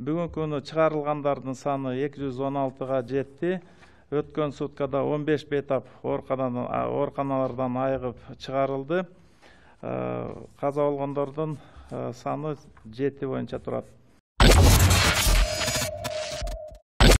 бүгүнкү күнү чыгарылгандардын саны эки жүз он алтыга жетти. Өткөн суткада он беш бейтап ооруканалардан айыгып чыгарылды. Э, каза болгондордун э, саны жети боюнча турат.